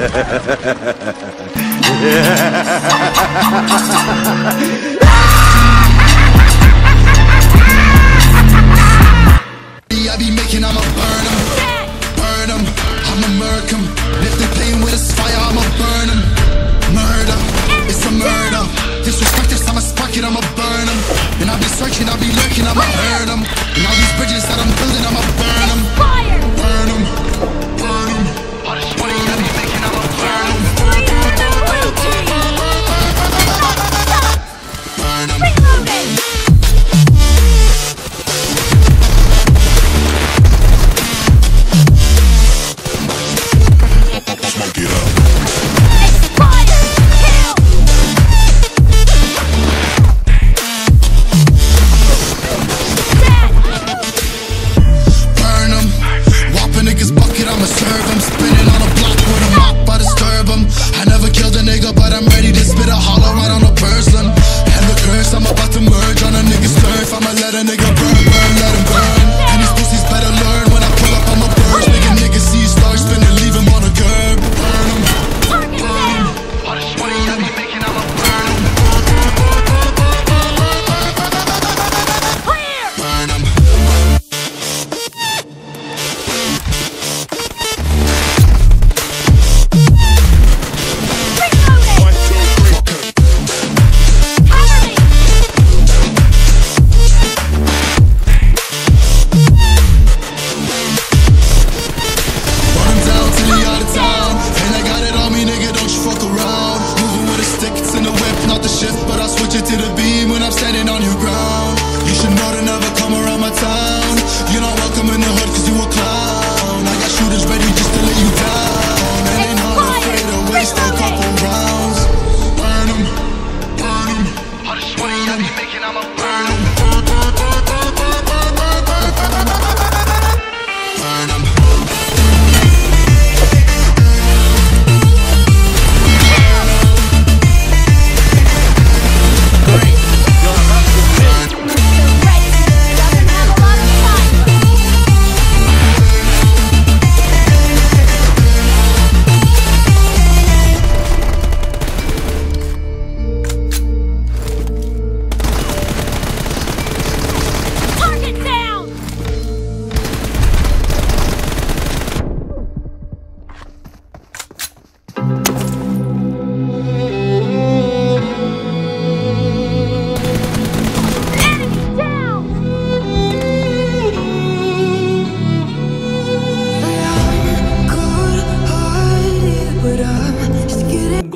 I be making, I'ma burn them. Burn them. I'ma murk. If they playing with a fire, I'ma burn them. Murder, it's a murder. Disrespect this, I'ma spark it, I'ma burn them. And I be searching, I be lurking, I'ma hurt em. And all these bridges that I'm building. shift, but I switch it to the beam when I'm standing on you.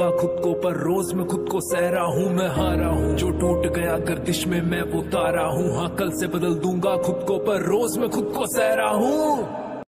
चुका खुद को पर रोज मैं खुद को सहरा हूँ, मैं हारा हूँ। जो टूट गया गर्दिश में मैं वो तारा हूँ। हाँ कल से बदल दूँगा खुद को पर रोज में खुद को सहरा हूँ।